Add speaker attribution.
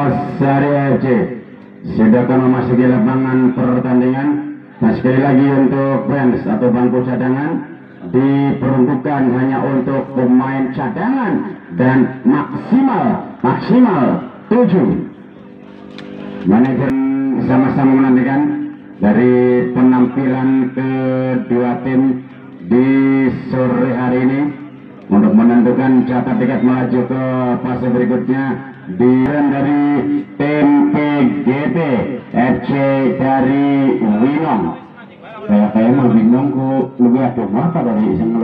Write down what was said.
Speaker 1: Losari FC sudah akan memasuki lapangan pertandingan. Nah sekali lagi untuk fans atau bangku cadangan diperuntukkan hanya untuk pemain cadangan dan maksimal maksimal 7 manajer sama-sama menantikan dari penampilan kedua tim di sore hari ini. Untuk menentukan jatah tiket melaju ke fase berikutnya di dari tim PGP FC dari Winong. Kayak kayak mah Winong ku lebih ada apa dari iseng